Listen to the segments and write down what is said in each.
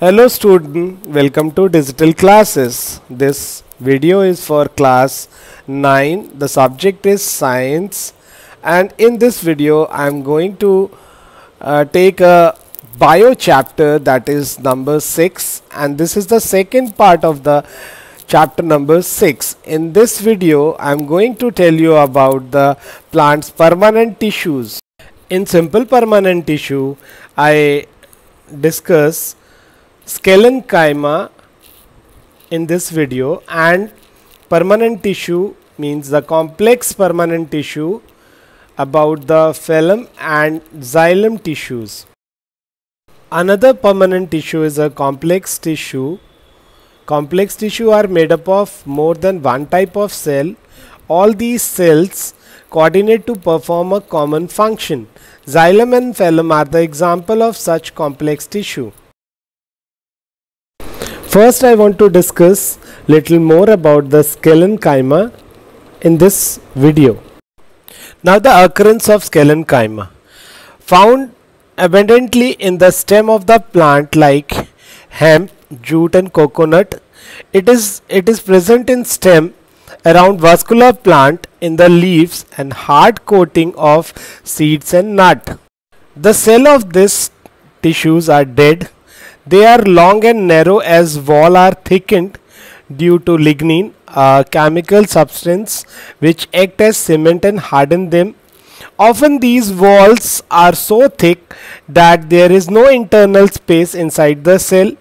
Hello student, welcome to digital classes. This video is for class 9. The subject is science and in this video I am going to uh, take a bio chapter that is number 6 and this is the second part of the chapter number 6. In this video I am going to tell you about the plant's permanent tissues. In simple permanent tissue I discuss sclerenchyma in this video and permanent tissue means the complex permanent tissue about the phloem and xylem tissues. Another permanent tissue is a complex tissue. Complex tissue are made up of more than one type of cell. All these cells coordinate to perform a common function. Xylem and phloem are the example of such complex tissue. First I want to discuss little more about the sclerenchyma in this video. Now the occurrence of sclerenchyma found abundantly in the stem of the plant like hemp, jute and coconut. It is it is present in stem around vascular plant in the leaves and hard coating of seeds and nut. The cell of this tissues are dead they are long and narrow as wall are thickened due to lignin, a chemical substance which act as cement and harden them. Often these walls are so thick that there is no internal space inside the cell.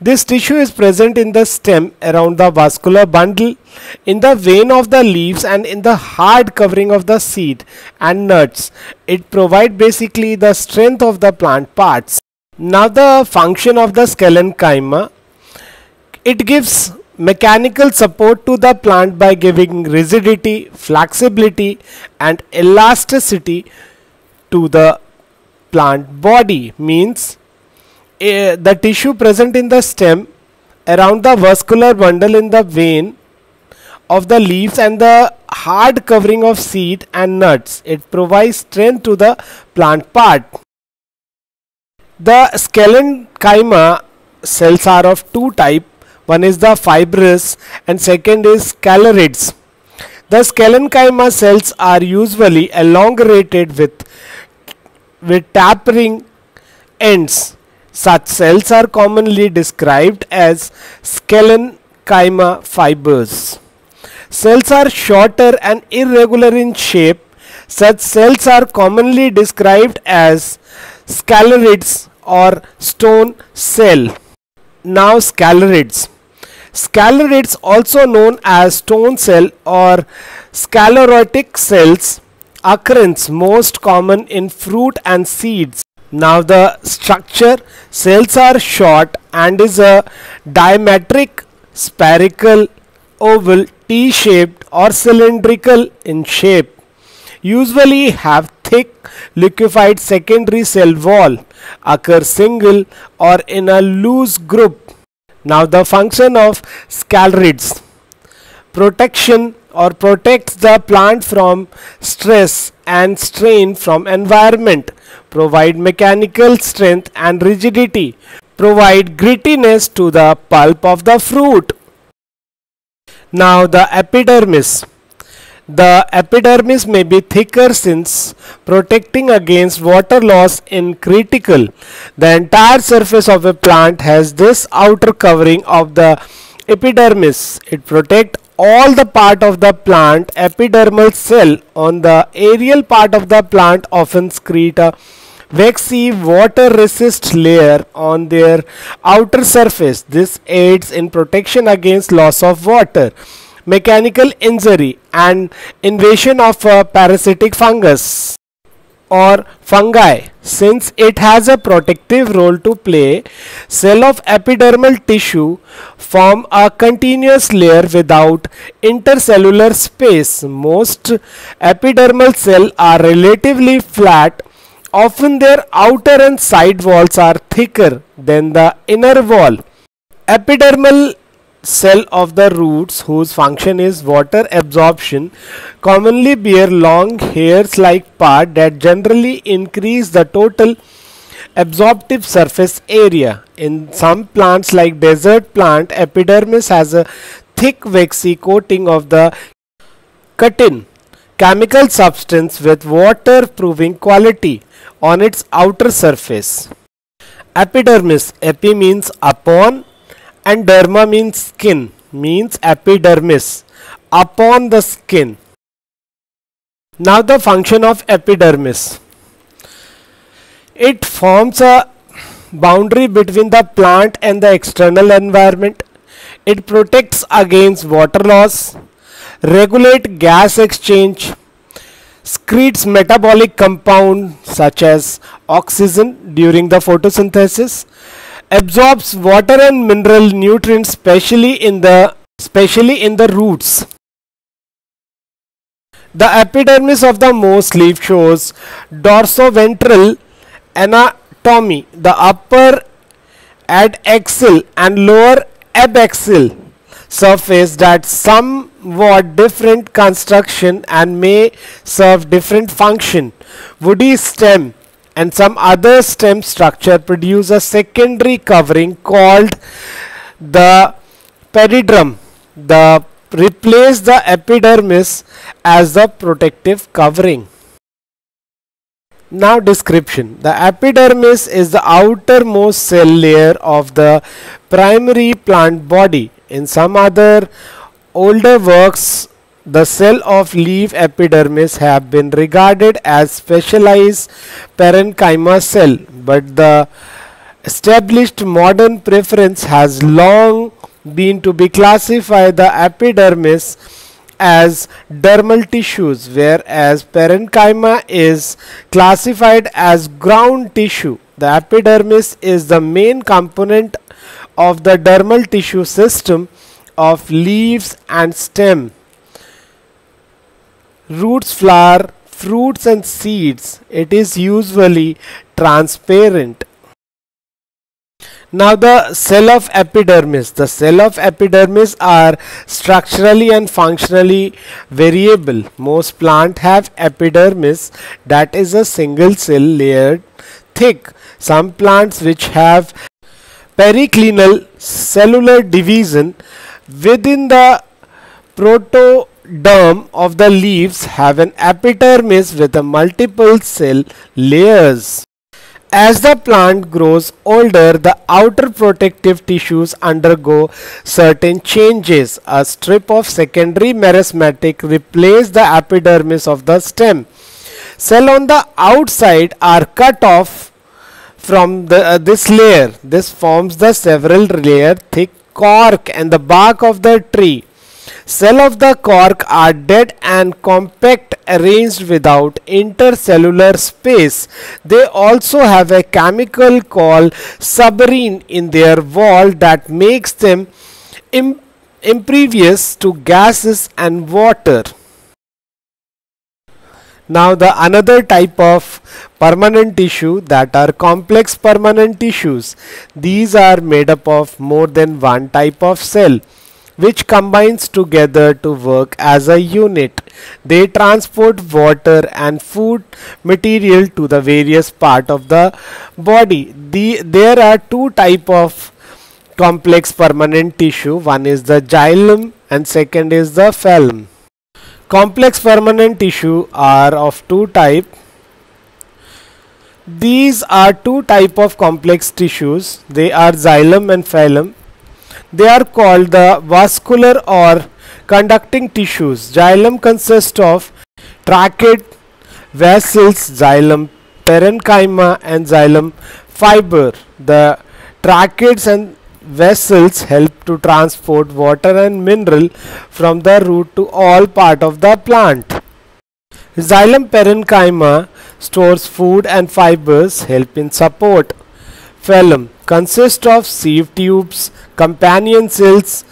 This tissue is present in the stem around the vascular bundle, in the vein of the leaves and in the hard covering of the seed and nuts. It provides basically the strength of the plant parts. Now the function of the sclerenchyma, it gives mechanical support to the plant by giving rigidity, flexibility and elasticity to the plant body. Means uh, the tissue present in the stem around the vascular bundle in the vein of the leaves and the hard covering of seed and nuts. It provides strength to the plant part the sclerenchyma cells are of two type. One is the fibrous and second is sclereids. The sclerenchyma cells are usually elongated with, with tapering ends. Such cells are commonly described as sclerenchyma fibers. Cells are shorter and irregular in shape. Such cells are commonly described as sclereids or stone cell. Now sclereids. Sclereids also known as stone cell or sclerotic cells occurrence most common in fruit and seeds. Now the structure cells are short and is a diametric spherical oval T-shaped or cylindrical in shape usually have thick lignified secondary cell wall occur single or in a loose group. Now the function of sclereids protection or protects the plant from stress and strain from environment. Provide mechanical strength and rigidity. Provide grittiness to the pulp of the fruit. Now the epidermis the epidermis may be thicker since protecting against water loss in critical. The entire surface of a plant has this outer covering of the epidermis. It protects all the part of the plant epidermal cell on the aerial part of the plant often secrete a waxy water resist layer on their outer surface. This aids in protection against loss of water mechanical injury and invasion of a parasitic fungus or fungi. Since it has a protective role to play cell of epidermal tissue form a continuous layer without intercellular space. Most epidermal cell are relatively flat. Often their outer and side walls are thicker than the inner wall. Epidermal cell of the roots whose function is water absorption commonly bear long hairs like part that generally increase the total absorptive surface area. In some plants like desert plant, epidermis has a thick waxy coating of the cutin, chemical substance with water-proofing quality on its outer surface. Epidermis, epi means upon and derma means skin, means epidermis, upon the skin. Now the function of epidermis. It forms a boundary between the plant and the external environment. It protects against water loss, regulate gas exchange, secretes metabolic compound such as oxygen during the photosynthesis, absorbs water and mineral nutrients especially in the especially in the roots. The epidermis of the moss leaf shows dorsoventral anatomy. The upper adaxial and lower abaxial surface that somewhat different construction and may serve different function. Woody stem and some other stem structure produce a secondary covering called the periderm. The replace the epidermis as the protective covering. Now description. The epidermis is the outermost cell layer of the primary plant body. In some other older works, the cell of leaf epidermis have been regarded as specialized parenchyma cell, but the established modern preference has long been to be classify the epidermis as dermal tissues whereas parenchyma is classified as ground tissue. The epidermis is the main component of the dermal tissue system of leaves and stem. Roots, flower, fruits and seeds. It is usually transparent. Now the cell of epidermis. The cell of epidermis are structurally and functionally variable. Most plant have epidermis that is a single cell layered thick. Some plants which have periclinal cellular division within the protoderm of the leaves have an epidermis with a multiple cell layers. As the plant grows older, the outer protective tissues undergo certain changes. A strip of secondary meristematic replaces the epidermis of the stem. Cells on the outside are cut off from the, uh, this layer. This forms the several layer thick cork and the bark of the tree. Cell of the cork are dead and compact arranged without intercellular space. They also have a chemical called suberin in their wall that makes them imp impervious to gases and water. Now the another type of permanent tissue that are complex permanent tissues. These are made up of more than one type of cell which combines together to work as a unit. They transport water and food material to the various part of the body. The, there are two type of complex permanent tissue. One is the xylem and second is the phloem. Complex permanent tissue are of two type. These are two type of complex tissues. They are xylem and phloem. They are called the vascular or conducting tissues. Xylem consists of tracheid, vessels, xylem parenchyma and xylem fiber. The tracheids and vessels help to transport water and mineral from the root to all part of the plant. Xylem parenchyma stores food and fibers help in support. Phloem consists of sieve tubes, companion cells,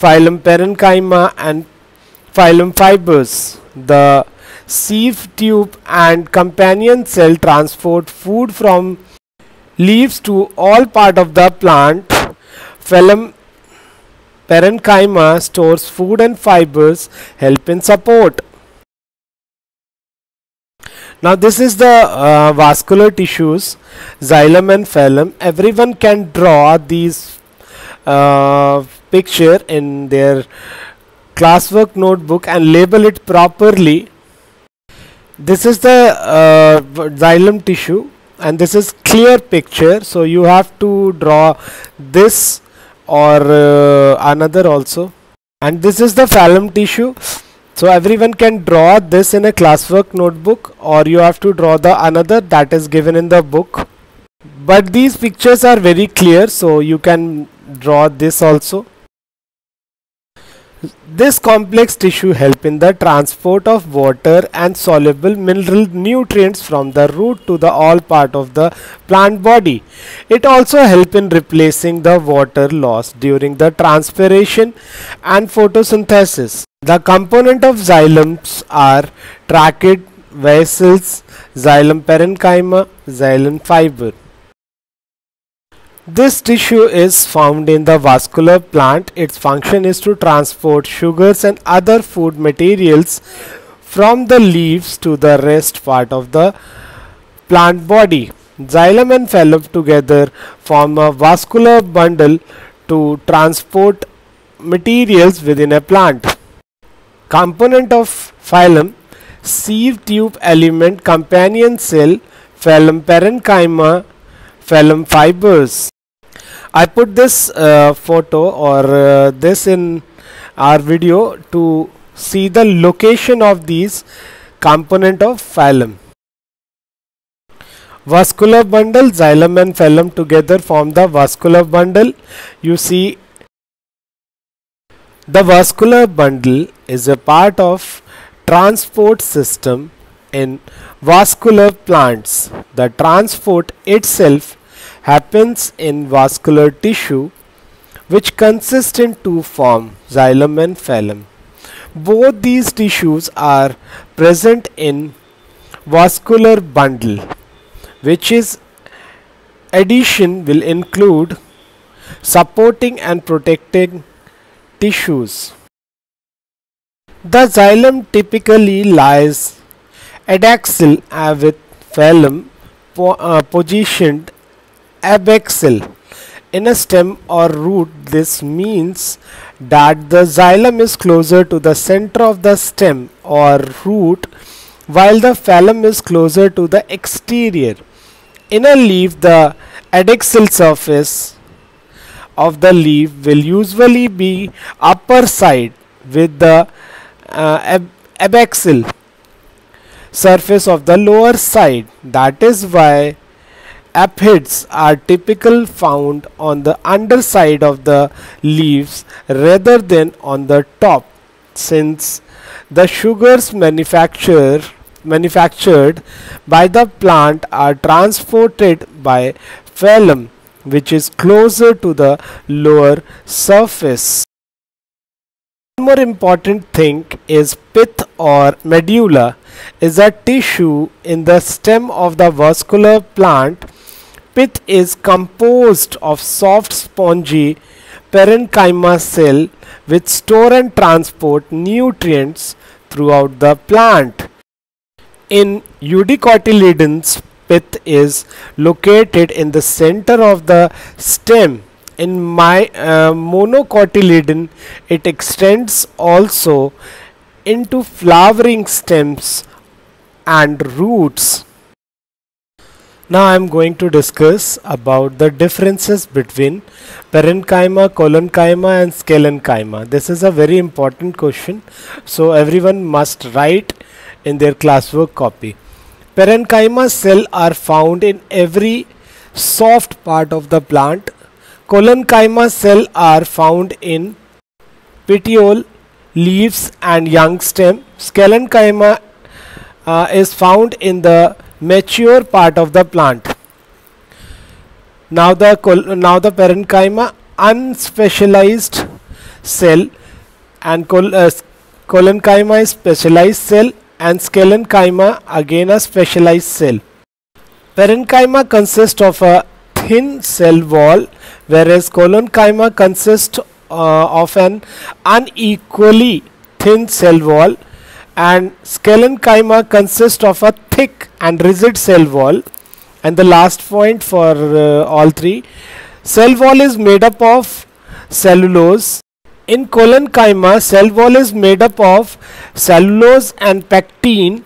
phloem parenchyma and phloem fibers. The sieve tube and companion cell transport food from leaves to all part of the plant. Phloem parenchyma stores food and fibers help in support. Now this is the uh, vascular tissues, xylem and phloem. Everyone can draw these uh, picture in their classwork notebook and label it properly. This is the uh, xylem tissue and this is clear picture so you have to draw this or uh, another also and this is the phloem tissue so everyone can draw this in a classwork notebook or you have to draw the another that is given in the book. But these pictures are very clear so you can draw this also this complex tissue help in the transport of water and soluble mineral nutrients from the root to the all part of the plant body. It also help in replacing the water lost during the transpiration and photosynthesis. The component of xylems are tracheid vessels, xylem parenchyma, xylem fiber. This tissue is found in the vascular plant. Its function is to transport sugars and other food materials from the leaves to the rest part of the plant body. Xylem and phloem together form a vascular bundle to transport materials within a plant. Component of phloem sieve tube element companion cell phloem parenchyma phloem fibers I put this uh, photo or uh, this in our video to see the location of these component of phloem. Vascular bundle, xylem and phloem together form the vascular bundle. You see the vascular bundle is a part of transport system in vascular plants. The transport itself happens in vascular tissue which consists in two forms, xylem and phloem. Both these tissues are present in vascular bundle which is addition will include supporting and protecting tissues. The xylem typically lies adaxial uh, with phloem po uh, positioned abaxial in a stem or root this means that the xylem is closer to the center of the stem or root while the phloem is closer to the exterior. In a leaf the adaxial surface of the leaf will usually be upper side with the uh, ab abaxial surface of the lower side that is why aphids are typically found on the underside of the leaves rather than on the top since the sugars manufacture, manufactured by the plant are transported by phloem which is closer to the lower surface. One more important thing is pith or medulla is a tissue in the stem of the vascular plant pith is composed of soft spongy parenchyma cell which store and transport nutrients throughout the plant. In eudicotyledons, pith is located in the center of the stem. In my uh, monocotyledon, it extends also into flowering stems and roots. Now I am going to discuss about the differences between parenchyma, collenchyma and sclerenchyma. This is a very important question. So everyone must write in their classwork copy. Parenchyma cell are found in every soft part of the plant. Collenchyma cell are found in petiole, leaves and young stem. Sclerenchyma uh, is found in the mature part of the plant. Now the now the parenchyma unspecialized cell and col uh, is specialized cell and sclerenchyma again a specialized cell. Parenchyma consists of a thin cell wall whereas collenchyma consists uh, of an unequally thin cell wall and sclerenchyma consists of a thick and rigid cell wall. And the last point for uh, all three. Cell wall is made up of cellulose. In collenchyma cell wall is made up of cellulose and pectin.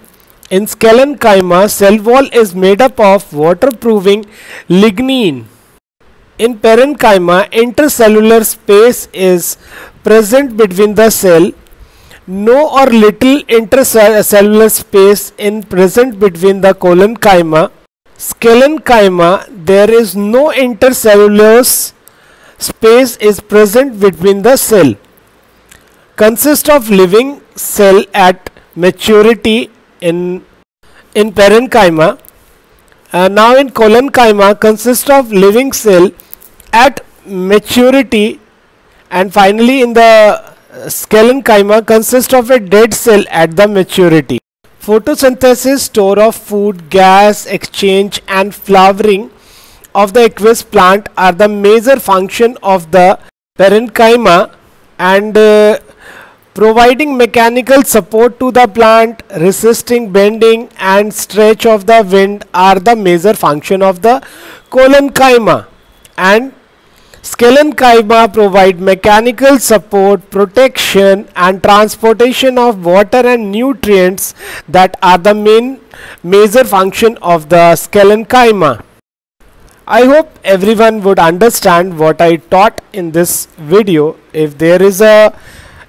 In sclerenchyma cell wall is made up of waterproofing lignin. In parenchyma intercellular space is present between the cell no or little intercellular space in present between the collenchyma. Sclerenchyma, there is no intercellular space is present between the cell. Consist of living cell at maturity in in parenchyma. Uh, now in collenchyma consist of living cell at maturity and finally in the Sclerenchyma consists of a dead cell at the maturity. Photosynthesis, store of food, gas exchange and flowering of the aqueous plant are the major function of the parenchyma and uh, providing mechanical support to the plant, resisting bending and stretch of the wind are the major function of the collenchyma and Sclerenchyma provide mechanical support, protection and transportation of water and nutrients that are the main major function of the sclerenchyma. I hope everyone would understand what I taught in this video. If there is a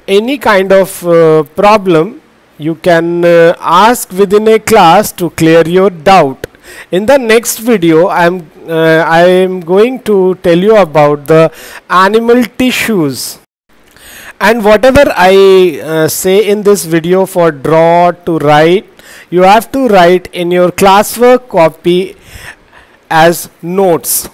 any kind of uh, problem, you can uh, ask within a class to clear your doubt. In the next video, I am uh, I am going to tell you about the animal tissues. And whatever I uh, say in this video for draw to write you have to write in your classwork copy as notes